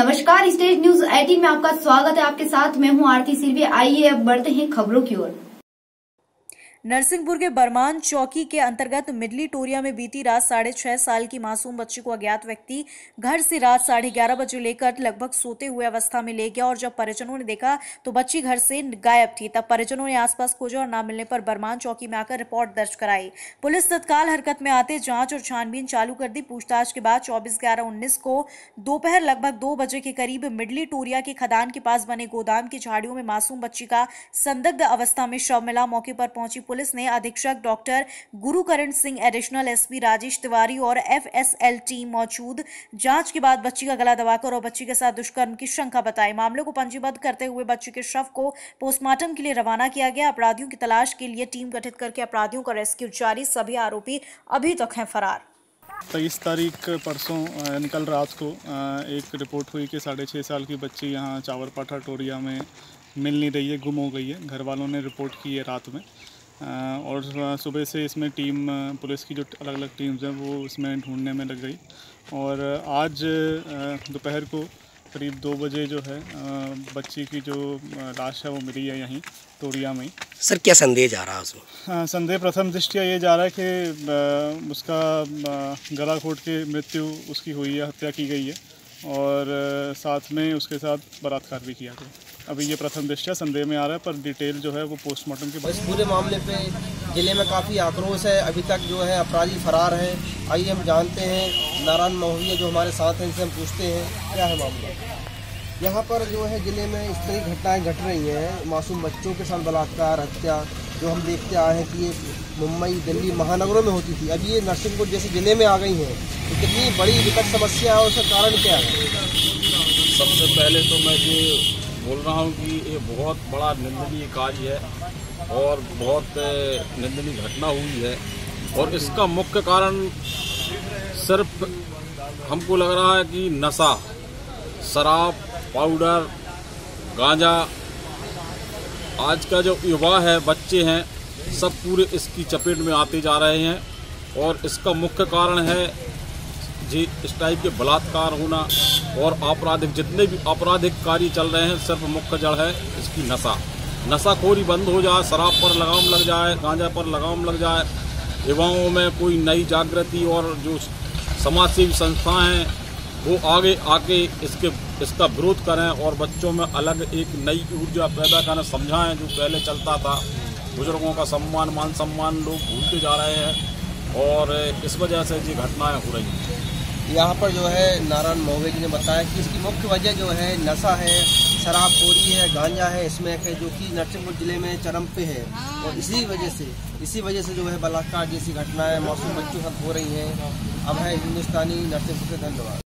नमस्कार state news 18 में आपका स्वागत है। आपके साथ मैं हूँ आरती सिर्वे आइए अब बढ़ते हैं खबरों की ओर। नरसिंहपुर के बरमान चौकी के अंतर्गत मिडली टोरिया में बीती रात साढ़े छह साल की मासूम बच्ची को अज्ञात व्यक्ति घर से रात साढ़े ग्यारह बजे लेकर लगभग सोते हुए अवस्था में ले गया और जब परिजनों ने देखा तो बच्ची घर से गायब थी। तब परिजनों ने आसपास खोजा और न मिलने पर बरमान चौकी में आकर रिपोर्ट दर्ज कराई। पुलिस तत्काल हरकत में आते जाँच और छानबीन चालू कर दी। पूछताछ के बाद चौबीस ग्यारह उन्नीस को दोपहर लगभग दो बजे के करीब मिडली टोरिया के खदान के पास बने गोदाम की झाड़ियों में मासूम बच्ची का संदिग्ध अवस्था में शव मिला। मौके पर पहुँची पुलिस ने अधीक्षक doctor Gurukaran Singh, additional SP Rajesh Tiwari और एफएसएल टीम मौजूद। जाँच के बाद बच्ची का गला दबाकर और बच्ची के साथ दुष्कर्म की शंका बताई। मामले को पंजीबद्ध करते हुए बच्ची के शव को पोस्टमार्टम के लिए रवाना किया गया। अपराधियों की तलाश के लिए टीम गठित करके अपराधियों का रेस्क्यू जारी। सभी आरोपी अभी तक हैं फरार। तेईस तारीख परसों निकल रात को एक रिपोर्ट हुई कि साढ़े छः साल की बच्ची यहाँ चावरपाठा टोरिया में मिल नहीं रही है, गुम हो गई है। घर वालों ने रिपोर्ट की है रात में। और सुबह से इसमें टीम पुलिस की जो अलग अलग टीम्स हैं वो इसमें ढूँढने में लग गई। और आज दोपहर को करीब दो बजे जो है बच्ची की जो लाश है वो मिली है यहीं तोड़िया में। सर क्या संदेह जा रहा है उसमें? संदेह प्रथम दृष्टिया ये जा रहा है कि उसका गला घोट के मृत्यु उसकी हुई है हत्या की गई है। और साथ में उसके साथ बलात्कार भी किया गया। अभी ये प्रथम दृष्टिया संदेह में आ रहा है पर डिटेल जो है वो पोस्टमार्टम के इस पूरे मामले पे ज़िले में काफ़ी आक्रोश है। अभी तक जो है अपराधी फरार है। आइए हम जानते हैं नारायण महुआ जो हमारे साथ हैं इनसे हम पूछते हैं क्या है मामला? यहाँ पर जो है ज़िले में इस तरह की घटनाएँ घट रही हैं। मासूम बच्चों के साथ बलात्कार हत्या जो हम देखते आए हैं कि ये मुंबई दिल्ली महानगरों में होती थी। अब ये नरसिंहपुर जैसे ज़िले में आ गई हैं तो कितनी बड़ी विकट समस्या है और उसका कारण क्या है? सबसे पहले तो मैं ये बोल रहा हूँ कि ये बहुत बड़ा निंदनीय कार्य है और बहुत निंदनीय घटना हुई है। और इसका मुख्य कारण सिर्फ़ हमको लग रहा है कि नशा, शराब, पाउडर, गांजा, आज का जो युवा है, बच्चे हैं, सब पूरे इसकी चपेट में आते जा रहे हैं। और इसका मुख्य कारण है जी, इस टाइप के बलात्कार होना। और आपराधिक जितने भी आपराधिक कार्य चल रहे हैं, सिर्फ़ मुख्य जड़ है इसकी नशा। नशाखोरी बंद हो जाए, शराब पर लगाम लग जाए, गांजा पर लगाम लग जाए, युवाओं में कोई नई जागृति और जो समाज सेवी संस्थाएँ हैं, वो आगे आके इसके, इसका विरोध करें और बच्चों में अलग एक नई ऊर्जा पैदा करें, समझाएँ जो पहले चलता था। बुज़ुर्गों का सम्मान, मान सम्मान लोग भूलते जा रहे हैं और इस वजह से ये घटनाएँ हो रही हैं। यहाँ पर जो है नारायण महोवे जी ने बताया कि इसकी मुख्य वजह जो है नशा है शराबखोरी है, गांजा है, इसमें है जो कि नरसिंहपुर ज़िले में चरम पे है। और इसी वजह से, इसी वजह से जो है बलात्कार जैसी घटनाएँ मौसम बच्चों सब हो रही हैं। अब है हिंदुस्तानी नरसिंहपुर से धन्यवाद।